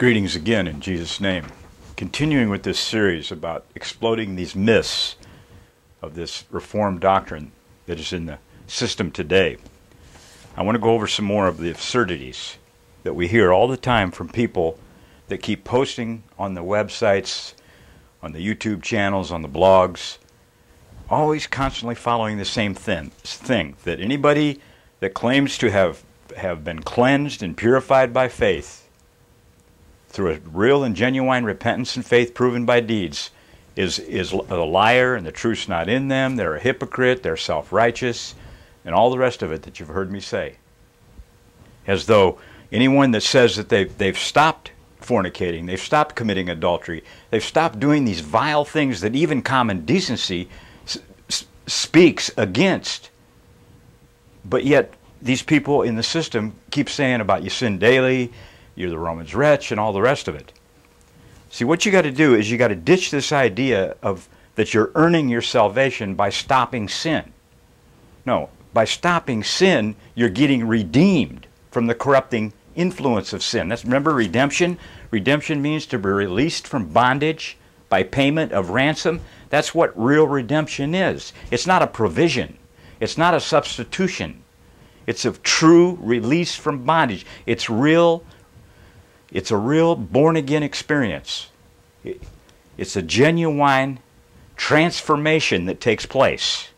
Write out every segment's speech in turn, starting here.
Greetings again in Jesus' name. Continuing with this series about exploding these myths of this Reformed doctrine that is in the system today, I want to go over some more of the absurdities that we hear all the time from people that keep posting on the websites, on the YouTube channels, on the blogs, always constantly following the same thing, thing that anybody that claims to have, have been cleansed and purified by faith through a real and genuine repentance and faith proven by deeds is, is a liar and the truth's not in them. They're a hypocrite, they're self righteous, and all the rest of it that you've heard me say. As though anyone that says that they've, they've stopped fornicating, they've stopped committing adultery, they've stopped doing these vile things that even common decency s- speaks against. But yet, these people in the system keep saying about you sin daily, you're the Roman's wretch, and all the rest of it. See, what you got to do is you got to ditch this idea of that you're earning your salvation by stopping sin. No, by stopping sin, you're getting redeemed from the corrupting influence of sin. That's remember redemption. Redemption means to be released from bondage by payment of ransom. That's what real redemption is. It's not a provision. It's not a substitution. It's a true release from bondage. It's real it's a real born again experience. It's a genuine transformation that takes place.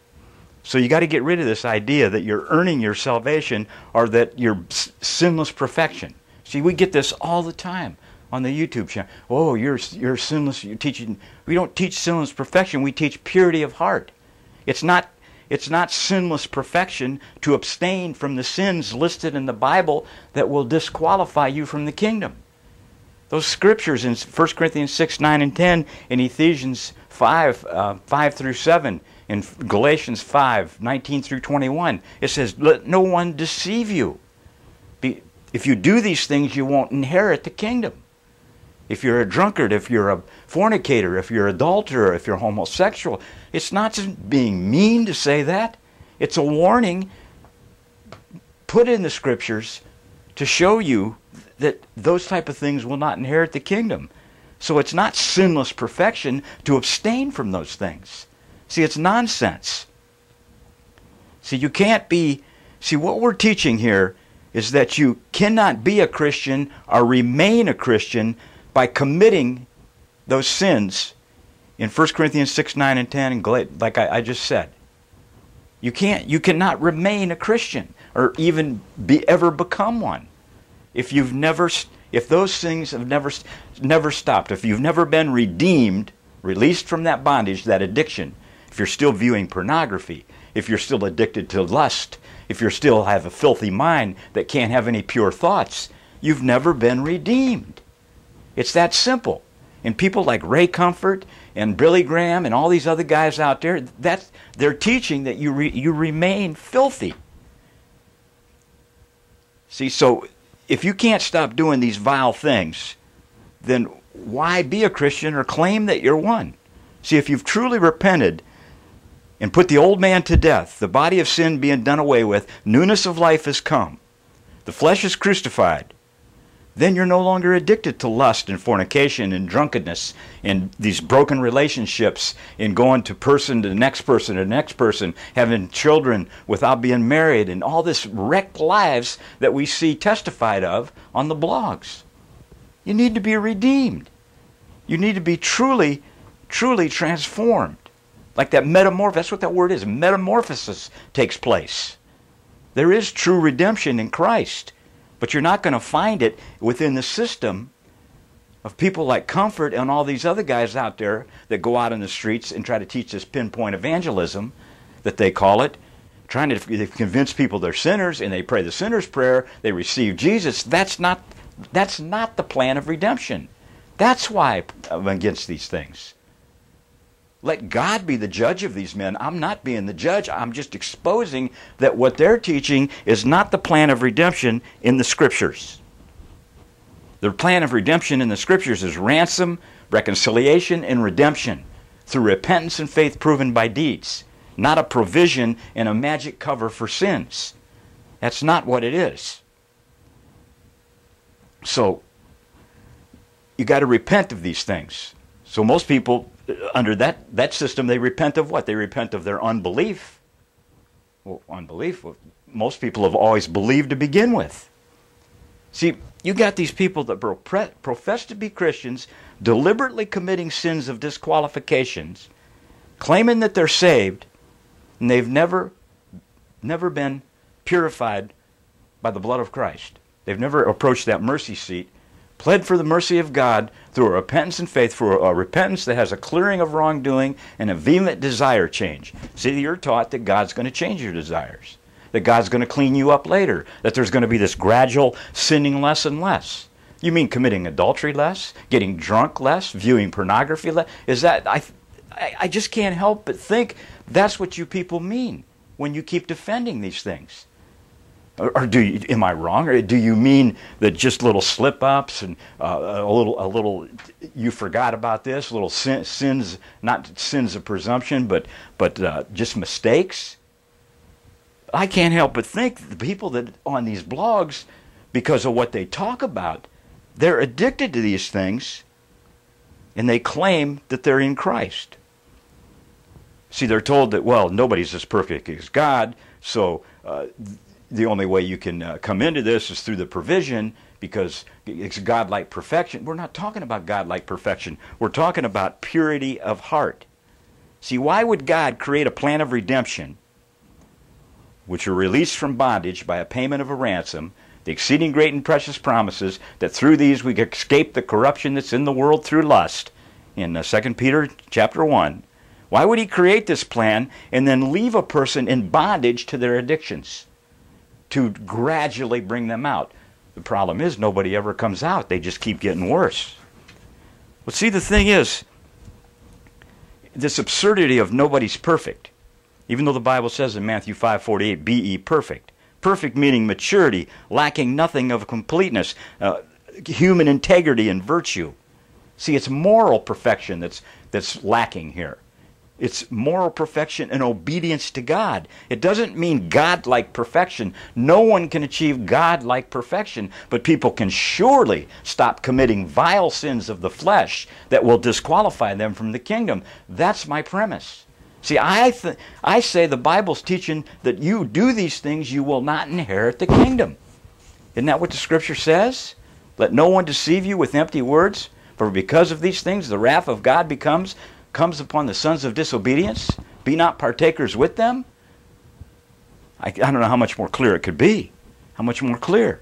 So you got to get rid of this idea that you're earning your salvation or that you're sinless perfection. See, we get this all the time on the YouTube channel. Oh, you're you're sinless. You're teaching. We don't teach sinless perfection. We teach purity of heart. It's not it's not sinless perfection to abstain from the sins listed in the Bible that will disqualify you from the kingdom. Those scriptures in 1 Corinthians 6, 9, and 10, in Ephesians 5, uh, 5 through 7, in Galatians 5, 19 through 21, it says, Let no one deceive you. Be, if you do these things, you won't inherit the kingdom. If you're a drunkard, if you're a fornicator, if you're an adulterer, if you're homosexual, it's not just being mean to say that. It's a warning put in the scriptures to show you that those type of things will not inherit the kingdom. So it's not sinless perfection to abstain from those things. See, it's nonsense. See, you can't be. See, what we're teaching here is that you cannot be a Christian or remain a Christian by committing those sins in 1 Corinthians 6, 9, and 10, and like I, I just said. You can't, you cannot remain a Christian or even be ever become one if you've never if those things have never never stopped if you've never been redeemed released from that bondage that addiction if you're still viewing pornography if you're still addicted to lust if you still have a filthy mind that can't have any pure thoughts you've never been redeemed. It's that simple. And people like ray comfort and billy graham and all these other guys out there that they're teaching that you re, you remain filthy. See so if you can't stop doing these vile things, then why be a Christian or claim that you're one? See, if you've truly repented and put the old man to death, the body of sin being done away with, newness of life has come, the flesh is crucified, then you're no longer addicted to lust and fornication and drunkenness and these broken relationships and going to person to the next person to the next person, having children without being married and all this wrecked lives that we see testified of on the blogs. You need to be redeemed. You need to be truly, truly transformed. Like that metamorph, that's what that word is. Metamorphosis takes place. There is true redemption in Christ. But you're not going to find it within the system of people like Comfort and all these other guys out there that go out in the streets and try to teach this pinpoint evangelism that they call it, trying to convince people they're sinners and they pray the sinner's prayer, they receive Jesus. That's not that's not the plan of redemption. That's why I'm against these things. Let God be the judge of these men. I'm not being the judge. I'm just exposing that what they're teaching is not the plan of redemption in the Scriptures. The plan of redemption in the Scriptures is ransom, reconciliation, and redemption through repentance and faith proven by deeds, not a provision and a magic cover for sins. That's not what it is. So, you got to repent of these things. So most people under that that system they repent of what? They repent of their unbelief. Well, unbelief. Well, most people have always believed to begin with. See, you got these people that profess to be Christians, deliberately committing sins of disqualifications, claiming that they're saved, and they've never, never been purified by the blood of Christ. They've never approached that mercy seat, pled for the mercy of God through a repentance and faith, for a repentance that has a clearing of wrongdoing and a vehement desire change. See, you're taught that God's going to change your desires that God's going to clean you up later, that there's going to be this gradual sinning less and less. You mean committing adultery less, getting drunk less, viewing pornography less? Is that I I just can't help but think that's what you people mean when you keep defending these things. Or, do you, am I wrong? Or do you mean that just little slip ups and uh, a little a little you forgot about this, little sin, sins, not sins of presumption, but but uh, just mistakes? I can't help but think the people that on these blogs, because of what they talk about, they're addicted to these things and they claim that they're in Christ. See, they're told that, well, nobody's as perfect as God, so uh, the only way you can uh, come into this is through the provision because it's godlike perfection. We're not talking about godlike perfection, we're talking about purity of heart. See, why would God create a plan of redemption which are released from bondage by a payment of a ransom, the exceeding great and precious promises that through these we escape the corruption that's in the world through lust in uh, 2 Peter chapter 1. Why would he create this plan and then leave a person in bondage to their addictions to gradually bring them out? The problem is nobody ever comes out. They just keep getting worse. But see, the thing is, this absurdity of nobody's perfect. Even though the Bible says in Matthew 5:48, "Be ye perfect." Perfect meaning maturity, lacking nothing of completeness, uh, human integrity and virtue. See, it's moral perfection that's that's lacking here. It's moral perfection and obedience to God. It doesn't mean God-like perfection. No one can achieve God-like perfection, but people can surely stop committing vile sins of the flesh that will disqualify them from the kingdom. That's my premise. See, I, th- I say the Bible's teaching that you do these things, you will not inherit the kingdom. Isn't that what the Scripture says? Let no one deceive you with empty words, for because of these things the wrath of God becomes comes upon the sons of disobedience. Be not partakers with them. I, I don't know how much more clear it could be. How much more clear?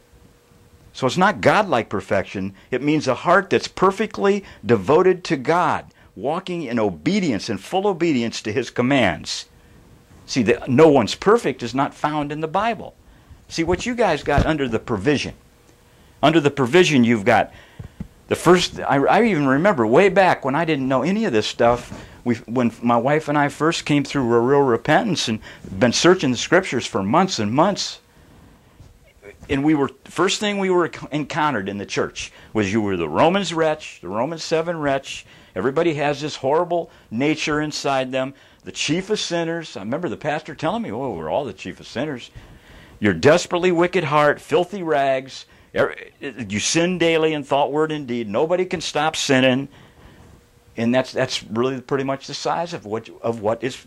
So it's not godlike perfection. It means a heart that's perfectly devoted to God walking in obedience and full obedience to his commands. See, the, no one's perfect is not found in the Bible. See, what you guys got under the provision. Under the provision, you've got the first, I, I even remember way back when I didn't know any of this stuff, we, when my wife and I first came through a real repentance and been searching the scriptures for months and months. And we were, first thing we were encountered in the church was you were the Romans wretch, the Romans 7 wretch, Everybody has this horrible nature inside them. The chief of sinners. I remember the pastor telling me, oh, we're all the chief of sinners. Your desperately wicked heart, filthy rags. You sin daily in thought, word, and deed. Nobody can stop sinning. And that's, that's really pretty much the size of what, of what is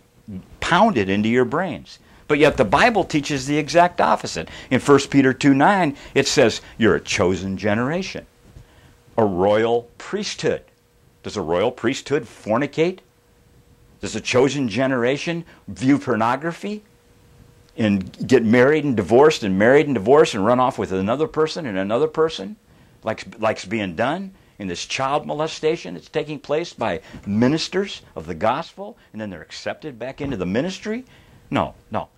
pounded into your brains. But yet the Bible teaches the exact opposite. In 1 Peter 2 9, it says, You're a chosen generation, a royal priesthood does a royal priesthood fornicate? Does a chosen generation view pornography and get married and divorced and married and divorced and run off with another person and another person, like like's being done in this child molestation that's taking place by ministers of the gospel, and then they're accepted back into the ministry? No, no.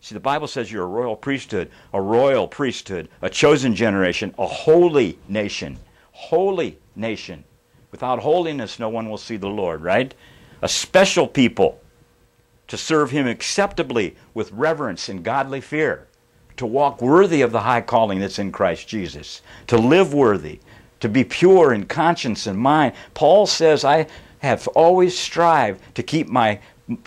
See, the Bible says you're a royal priesthood, a royal priesthood, a chosen generation, a holy nation, holy nation. Without holiness, no one will see the Lord, right? A special people to serve Him acceptably with reverence and godly fear, to walk worthy of the high calling that's in Christ Jesus, to live worthy, to be pure in conscience and mind. Paul says, I have always strived to keep my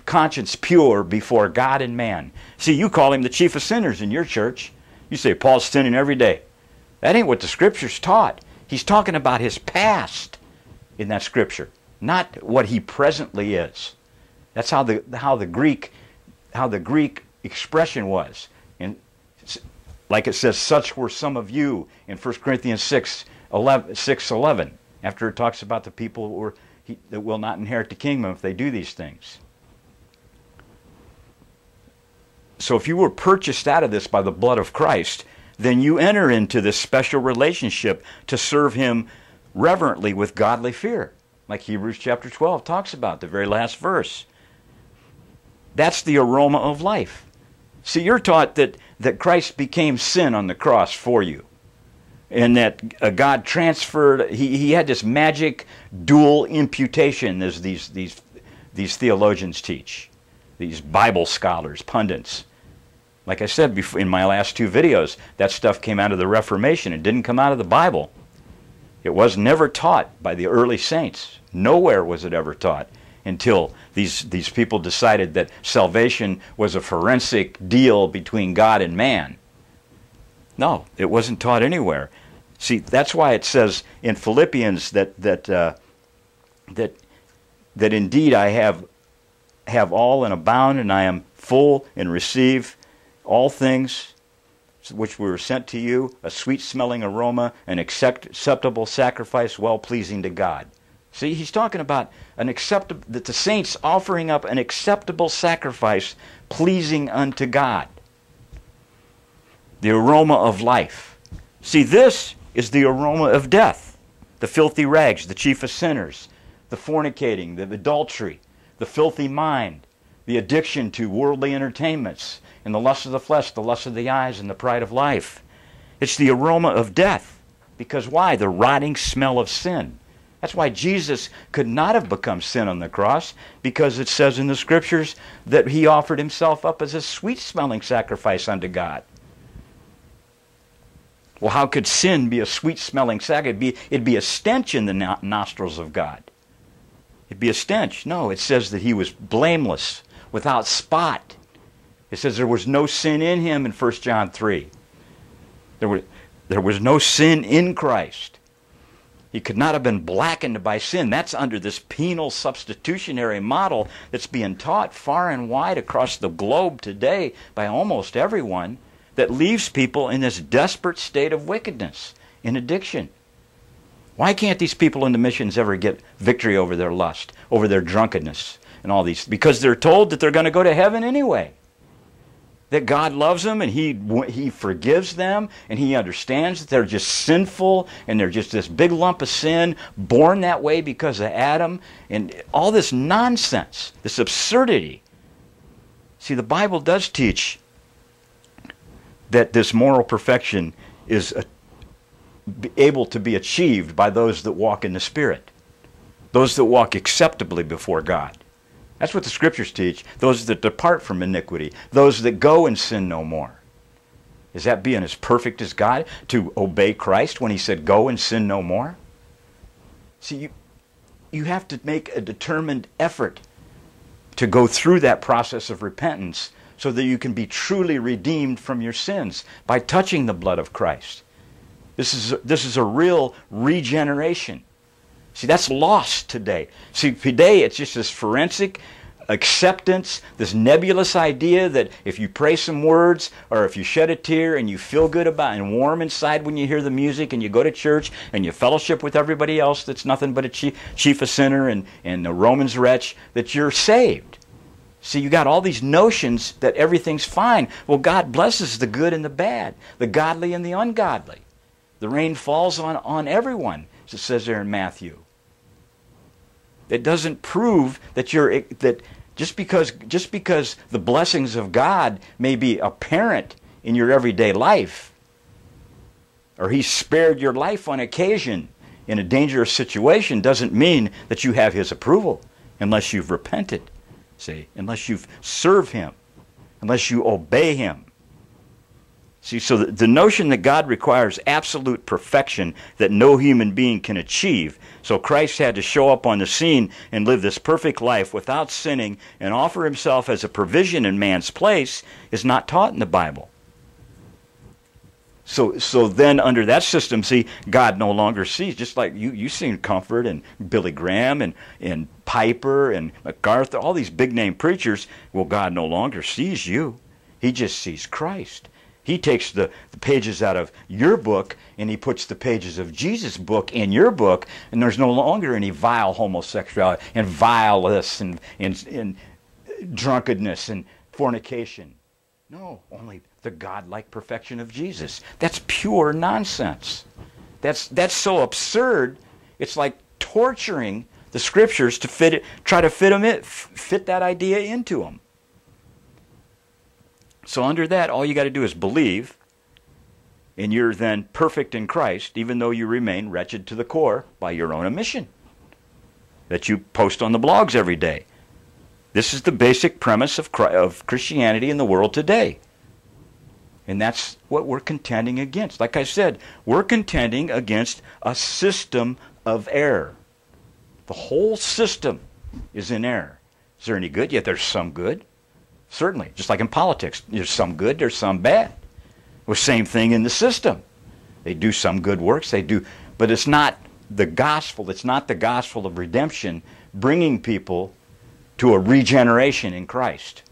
conscience pure before God and man. See, you call him the chief of sinners in your church. You say Paul's sinning every day. That ain't what the scriptures taught. He's talking about his past in that scripture, not what he presently is. That's how the how the Greek how the Greek expression was. And like it says, such were some of you in 1 Corinthians 6, 11, 6, 11 after it talks about the people who were, he, that will not inherit the kingdom if they do these things. So if you were purchased out of this by the blood of Christ, then you enter into this special relationship to serve him reverently with godly fear, like Hebrews chapter 12 talks about, the very last verse. That's the aroma of life. See, you're taught that, that Christ became sin on the cross for you. And that uh, God transferred, he, he had this magic dual imputation, as these, these, these theologians teach, these Bible scholars, pundits. Like I said before, in my last two videos, that stuff came out of the Reformation. It didn't come out of the Bible. It was never taught by the early saints. Nowhere was it ever taught until these, these people decided that salvation was a forensic deal between God and man. No, it wasn't taught anywhere. See, that's why it says in Philippians that that uh, that that indeed I have have all and abound, and I am full and receive all things which were sent to you, a sweet smelling aroma, an acceptable sacrifice, well pleasing to God. See, he's talking about an acceptable that the saints offering up an acceptable sacrifice pleasing unto God. The aroma of life. See, this is the aroma of death. The filthy rags, the chief of sinners, the fornicating, the adultery, the filthy mind, the addiction to worldly entertainments, and the lust of the flesh, the lust of the eyes, and the pride of life. It's the aroma of death. Because why? The rotting smell of sin. That's why Jesus could not have become sin on the cross, because it says in the scriptures that he offered himself up as a sweet smelling sacrifice unto God. Well, how could sin be a sweet smelling sacrifice? It'd be, it'd be a stench in the nostrils of God. It'd be a stench. No, it says that he was blameless, without spot. It says there was no sin in him in 1 John 3. There was, there was no sin in Christ. He could not have been blackened by sin. That's under this penal substitutionary model that's being taught far and wide across the globe today by almost everyone that leaves people in this desperate state of wickedness, in addiction. Why can't these people in the missions ever get victory over their lust, over their drunkenness, and all these? Because they're told that they're going to go to heaven anyway that God loves them and he, he forgives them and He understands that they're just sinful and they're just this big lump of sin born that way because of Adam and all this nonsense, this absurdity. See, the Bible does teach that this moral perfection is able to be achieved by those that walk in the Spirit, those that walk acceptably before God. That's what the scriptures teach. Those that depart from iniquity, those that go and sin no more. Is that being as perfect as God to obey Christ when he said, Go and sin no more? See, you, you have to make a determined effort to go through that process of repentance so that you can be truly redeemed from your sins by touching the blood of Christ. This is, this is a real regeneration. See, that's lost today. See, today it's just this forensic acceptance, this nebulous idea that if you pray some words or if you shed a tear and you feel good about and warm inside when you hear the music and you go to church and you fellowship with everybody else that's nothing but a chief, chief a sinner and, and a Roman's wretch, that you're saved. See, you got all these notions that everything's fine. Well, God blesses the good and the bad, the godly and the ungodly. The rain falls on, on everyone as it says there in Matthew. It doesn't prove that you're eh, that just because just because the blessings of God may be apparent in your everyday life, or He spared your life on occasion in a dangerous situation, doesn't mean that you have His approval unless you've repented. See, unless you've served Him, unless you obey Him. See, so the, the notion that God requires absolute perfection that no human being can achieve, so Christ had to show up on the scene and live this perfect life without sinning and offer himself as a provision in man's place, is not taught in the Bible. So, so then under that system, see, God no longer sees, just like you, you've seen Comfort and Billy Graham and, and Piper and MacArthur, all these big name preachers. Well, God no longer sees you. He just sees Christ. He takes the, the pages out of your book and he puts the pages of Jesus' book in your book, and there's no longer any vile homosexuality and vileness and, and, and drunkenness and fornication. No, only the godlike perfection of Jesus. That's pure nonsense. That's, that's so absurd. It's like torturing the scriptures to fit it, try to fit them in, fit that idea into them. So under that, all you got to do is believe, and you're then perfect in Christ, even though you remain wretched to the core by your own omission that you post on the blogs every day. This is the basic premise of, of Christianity in the world today. And that's what we're contending against. Like I said, we're contending against a system of error. The whole system is in error. Is there any good? Yet there's some good. Certainly. Just like in politics, there's some good, there's some bad. The same thing in the system. They do some good works, they do, but it's not the gospel, it's not the gospel of redemption bringing people to a regeneration in Christ.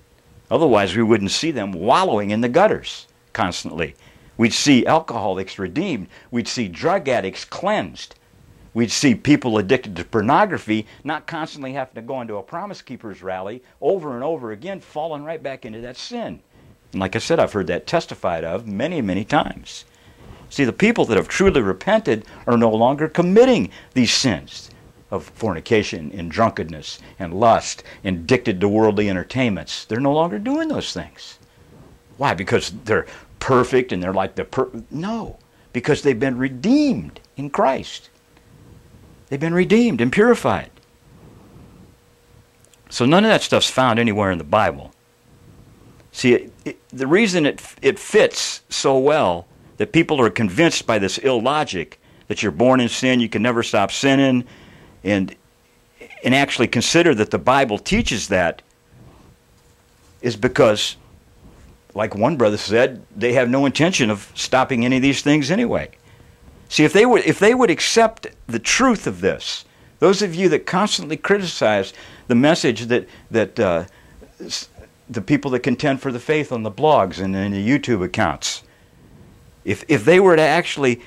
Otherwise, we wouldn't see them wallowing in the gutters constantly. We'd see alcoholics redeemed. We'd see drug addicts cleansed. We'd see people addicted to pornography not constantly having to go into a Promise Keepers rally over and over again, falling right back into that sin. And like I said, I've heard that testified of many, many times. See, the people that have truly repented are no longer committing these sins of fornication and drunkenness and lust and addicted to worldly entertainments. They're no longer doing those things. Why? Because they're perfect and they're like the per no, because they've been redeemed in Christ. They've been redeemed and purified. So none of that stuff's found anywhere in the Bible. See, it, it, the reason it it fits so well that people are convinced by this illogic that you're born in sin, you can never stop sinning, and and actually consider that the Bible teaches that is because like one brother said, they have no intention of stopping any of these things anyway. See, if they would, if they would accept the truth of this, those of you that constantly criticize the message that that uh, the people that contend for the faith on the blogs and in the YouTube accounts, if if they were to actually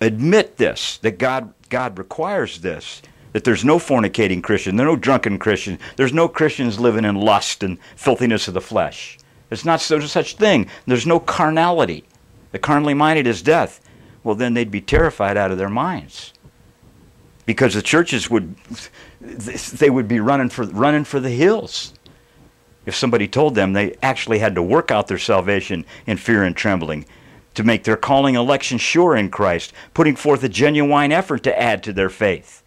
admit this, that God God requires this, that there's no fornicating Christian, there's no drunken Christian, there's no Christians living in lust and filthiness of the flesh. There's not there's such thing. There's no carnality. The carnally minded is death. Well, then they'd be terrified out of their minds. Because the churches would they would be running for running for the hills. If somebody told them they actually had to work out their salvation in fear and trembling to make their calling election sure in Christ, putting forth a genuine effort to add to their faith.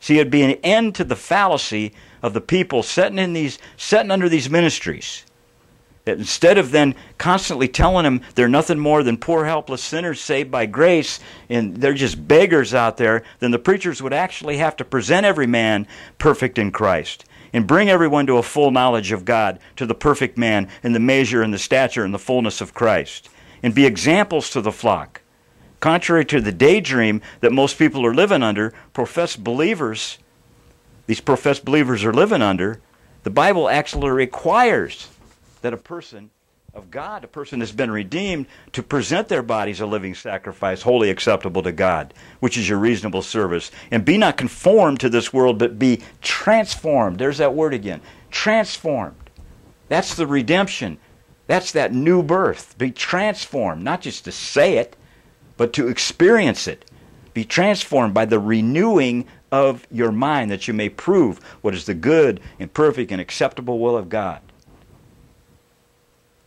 See, it'd be an end to the fallacy of the people sitting in these sitting under these ministries Instead of then constantly telling them they're nothing more than poor, helpless sinners saved by grace and they're just beggars out there, then the preachers would actually have to present every man perfect in Christ and bring everyone to a full knowledge of God, to the perfect man in the measure and the stature and the fullness of Christ, and be examples to the flock. Contrary to the daydream that most people are living under, professed believers, these professed believers are living under, the Bible actually requires that a person of God, a person that's been redeemed, to present their bodies a living sacrifice, wholly acceptable to God, which is your reasonable service. And be not conformed to this world, but be transformed. There's that word again. Transformed. That's the redemption. That's that new birth. Be transformed, not just to say it, but to experience it. Be transformed by the renewing of your mind that you may prove what is the good and perfect and acceptable will of God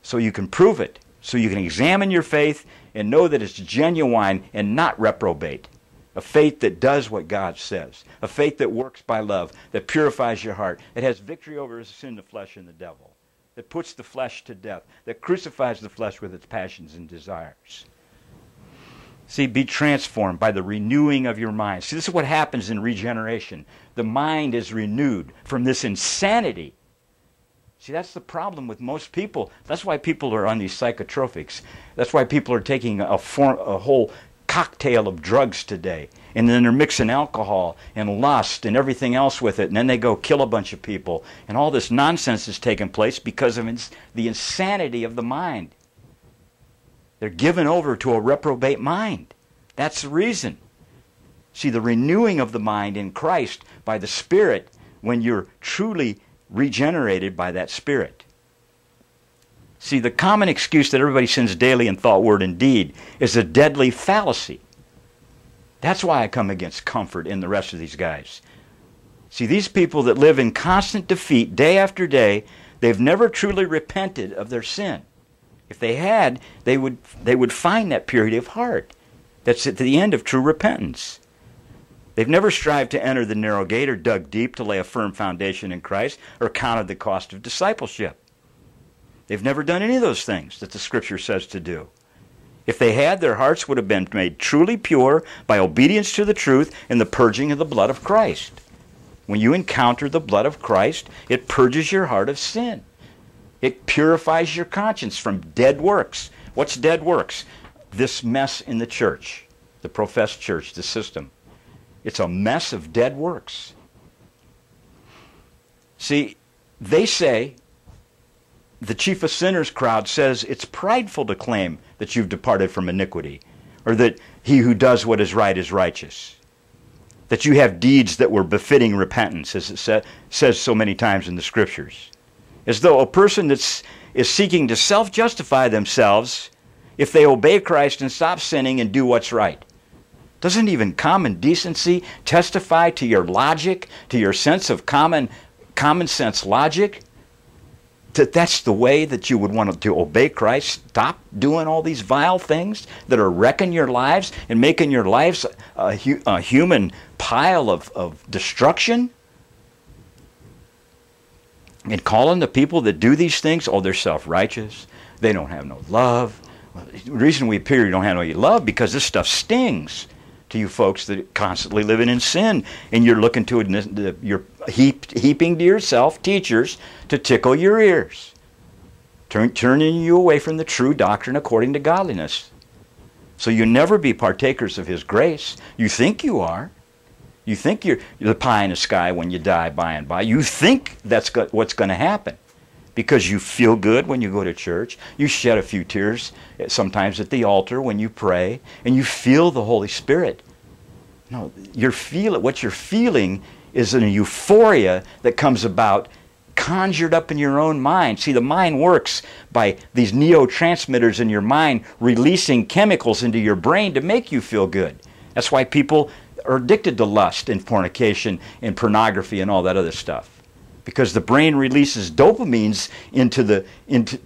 so you can prove it, so you can examine your faith and know that it's genuine and not reprobate. A faith that does what God says. A faith that works by love, that purifies your heart, that has victory over sin, the flesh, and the devil, that puts the flesh to death, that crucifies the flesh with its passions and desires. See, be transformed by the renewing of your mind. See, this is what happens in regeneration. The mind is renewed from this insanity See, that's the problem with most people. That's why people are on these psychotropics. That's why people are taking a, form, a whole cocktail of drugs today. And then they're mixing alcohol and lust and everything else with it. And then they go kill a bunch of people. And all this nonsense is taking place because of ins- the insanity of the mind. They're given over to a reprobate mind. That's the reason. See, the renewing of the mind in Christ by the Spirit when you're truly regenerated by that Spirit. See, the common excuse that everybody sins daily in thought, word, and deed is a deadly fallacy. That's why I come against comfort in the rest of these guys. See, these people that live in constant defeat day after day, they've never truly repented of their sin. If they had, they would, they would find that purity of heart. That's at the end of true repentance. They've never strived to enter the narrow gate or dug deep to lay a firm foundation in Christ or counted the cost of discipleship. They've never done any of those things that the Scripture says to do. If they had, their hearts would have been made truly pure by obedience to the truth and the purging of the blood of Christ. When you encounter the blood of Christ, it purges your heart of sin. It purifies your conscience from dead works. What's dead works? This mess in the church, the professed church, the system. It's a mess of dead works. See, they say, the chief of sinners crowd says it's prideful to claim that you've departed from iniquity, or that he who does what is right is righteous, that you have deeds that were befitting repentance, as it sa- says so many times in the scriptures. As though a person that is seeking to self justify themselves if they obey Christ and stop sinning and do what's right. Doesn't even common decency testify to your logic, to your sense of common, common sense logic? That that's the way that you would want to obey Christ. Stop doing all these vile things that are wrecking your lives and making your lives a, a human pile of, of destruction. And calling the people that do these things, oh, they're self righteous. They don't have no love. The reason we appear you don't have no love because this stuff stings to you folks that constantly living in sin, and you're looking to it, you're heap, heaping to yourself teachers to tickle your ears, turn, turning you away from the true doctrine according to godliness. So you never be partakers of His grace. You think you are. You think you're, you're the pie in the sky when you die by and by. You think that's what's going to happen because you feel good when you go to church. You shed a few tears sometimes at the altar when you pray, and you feel the Holy Spirit. No, you're feel what you're feeling is a euphoria that comes about conjured up in your own mind. See, the mind works by these neurotransmitters in your mind releasing chemicals into your brain to make you feel good. That's why people are addicted to lust and fornication and pornography and all that other stuff because the brain releases dopamines into the into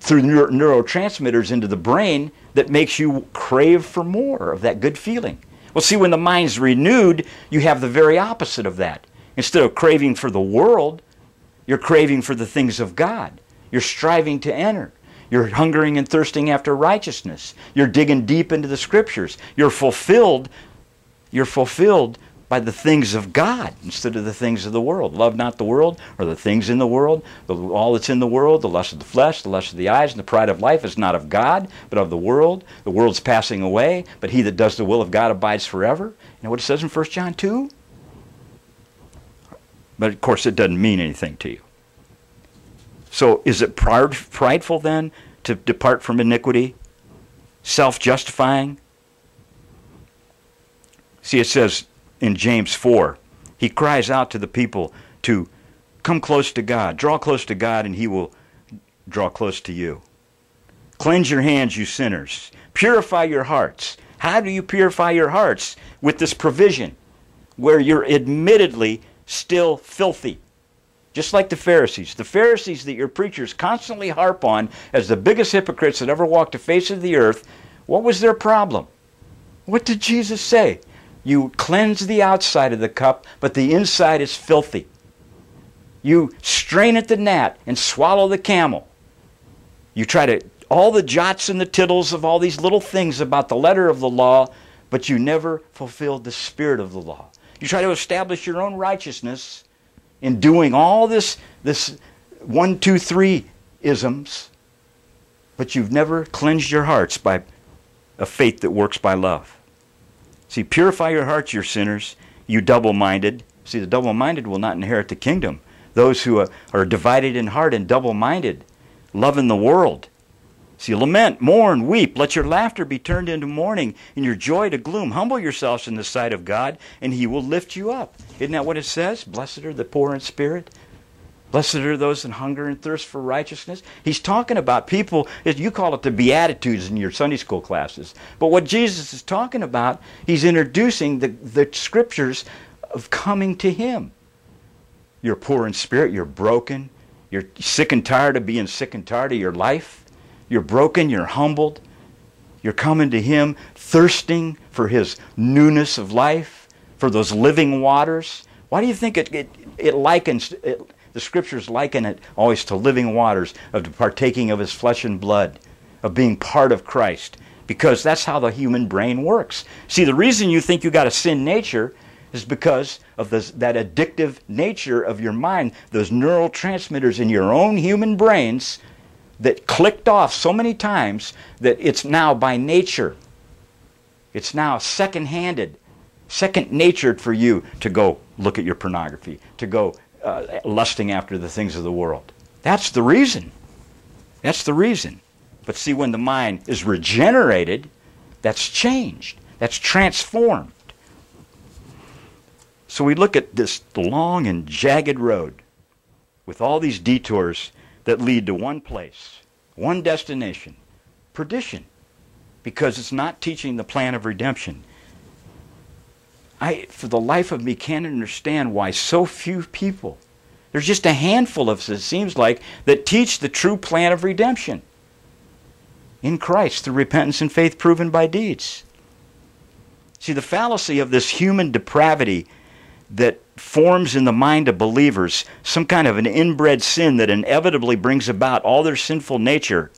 through neuro, neurotransmitters into the brain that makes you crave for more of that good feeling. Well, see, when the mind's renewed, you have the very opposite of that. Instead of craving for the world, you're craving for the things of God. You're striving to enter. You're hungering and thirsting after righteousness. You're digging deep into the scriptures. You're fulfilled. You're fulfilled by the things of God instead of the things of the world. Love not the world or the things in the world. The, all that's in the world, the lust of the flesh, the lust of the eyes, and the pride of life is not of God, but of the world. The world's passing away, but he that does the will of God abides forever. You know what it says in 1 John 2? But of course, it doesn't mean anything to you. So is it prideful then to depart from iniquity? Self justifying? See, it says, in James 4. He cries out to the people to come close to God, draw close to God, and He will draw close to you. Cleanse your hands, you sinners. Purify your hearts. How do you purify your hearts? With this provision, where you're admittedly still filthy. Just like the Pharisees. The Pharisees that your preachers constantly harp on as the biggest hypocrites that ever walked the face of the earth, what was their problem? What did Jesus say? You cleanse the outside of the cup, but the inside is filthy. You strain at the gnat and swallow the camel. You try to, all the jots and the tittles of all these little things about the letter of the law, but you never fulfilled the spirit of the law. You try to establish your own righteousness in doing all this, this one, two, three isms, but you've never cleansed your hearts by a faith that works by love. See, purify your hearts, you sinners, you double minded. See, the double minded will not inherit the kingdom. Those who are divided in heart and double minded, loving the world. See, lament, mourn, weep. Let your laughter be turned into mourning and your joy to gloom. Humble yourselves in the sight of God, and he will lift you up. Isn't that what it says? Blessed are the poor in spirit. Blessed are those that hunger and thirst for righteousness. He's talking about people, you call it the Beatitudes in your Sunday school classes. But what Jesus is talking about, he's introducing the, the scriptures of coming to him. You're poor in spirit, you're broken, you're sick and tired of being sick and tired of your life. You're broken, you're humbled. You're coming to him thirsting for his newness of life, for those living waters. Why do you think it, it, it likens, it, the scriptures liken it always to living waters, of partaking of his flesh and blood, of being part of Christ, because that's how the human brain works. See, the reason you think you got a sin nature is because of this, that addictive nature of your mind, those neurotransmitters in your own human brains that clicked off so many times that it's now by nature. It's now second handed, second natured for you to go look at your pornography, to go uh, lusting after the things of the world. That's the reason. That's the reason. But see, when the mind is regenerated, that's changed, that's transformed. So we look at this long and jagged road with all these detours that lead to one place, one destination perdition, because it's not teaching the plan of redemption. I, for the life of me, can't understand why so few people, there's just a handful of us, it seems like, that teach the true plan of redemption in Christ through repentance and faith proven by deeds. See, the fallacy of this human depravity that forms in the mind of believers some kind of an inbred sin that inevitably brings about all their sinful nature,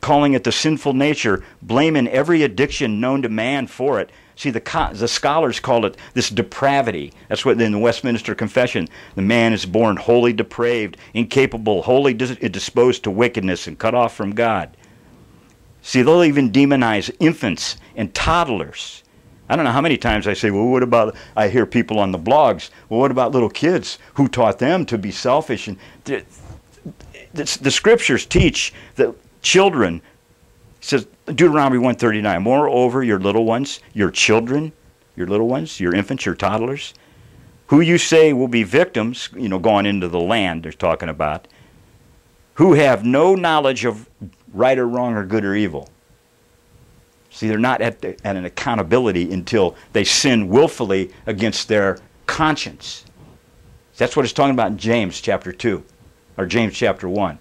calling it the sinful nature, blaming every addiction known to man for it, See, the, the scholars call it this depravity. That's what in the Westminster Confession, the man is born wholly depraved, incapable, wholly dis- disposed to wickedness, and cut off from God. See, they'll even demonize infants and toddlers. I don't know how many times I say, well, what about, I hear people on the blogs, well, what about little kids? Who taught them to be selfish? And the, scriptures teach that children says Deuteronomy 139, moreover, your little ones, your children, your little ones, your infants, your toddlers, who you say will be victims, you know, going into the land they're talking about, who have no knowledge of right or wrong or good or evil. See, they're not at, the, at an accountability until they sin willfully against their conscience. That's what it's talking about in James chapter 2, or James chapter 1,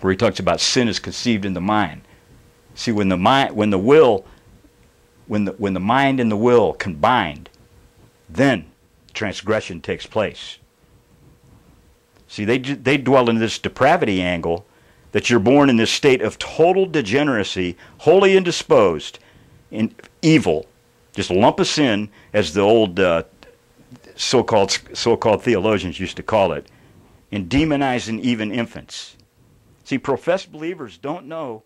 where he talks about sin is conceived in the mind. See, when the mind, when the will, when the, when the mind and the will combined, then transgression takes place. See, they, they dwell in this depravity angle that you're born in this state of total degeneracy, wholly indisposed, in evil, just lump of sin, as the old uh, so-called so-called theologians used to call it, in demonizing even infants. See, professed believers don't know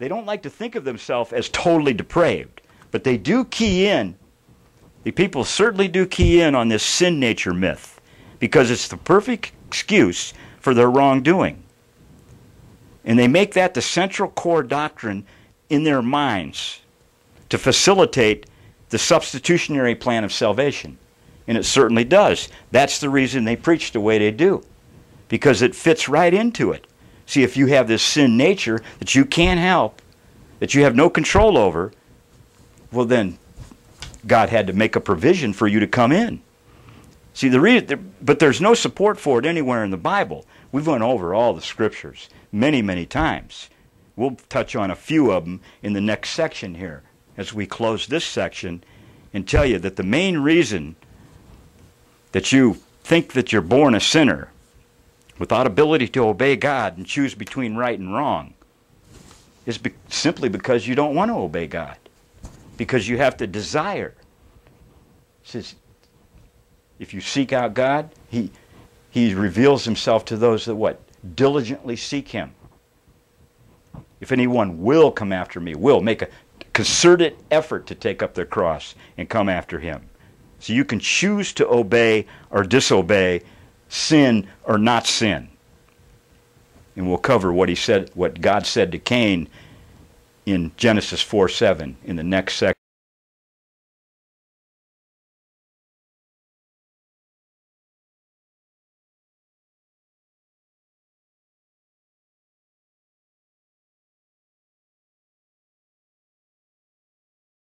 they don't like to think of themselves as totally depraved, but they do key in. The people certainly do key in on this sin nature myth because it's the perfect excuse for their wrongdoing. And they make that the central core doctrine in their minds to facilitate the substitutionary plan of salvation. And it certainly does. That's the reason they preach the way they do, because it fits right into it. See, if you have this sin nature that you can't help, that you have no control over, well, then God had to make a provision for you to come in. See, the reason, but there's no support for it anywhere in the Bible. We've went over all the scriptures many, many times. We'll touch on a few of them in the next section here as we close this section and tell you that the main reason that you think that you're born a sinner without ability to obey God and choose between right and wrong is be- simply because you don't want to obey God. Because you have to desire. It says, if you seek out God, He, he reveals himself to those that what? Diligently seek him. If anyone will come after me, will make a concerted effort to take up their cross and come after him. So you can choose to obey or disobey, sin or not sin. And we'll cover what he said, what God said to Cain in Genesis 4 7 in the next section.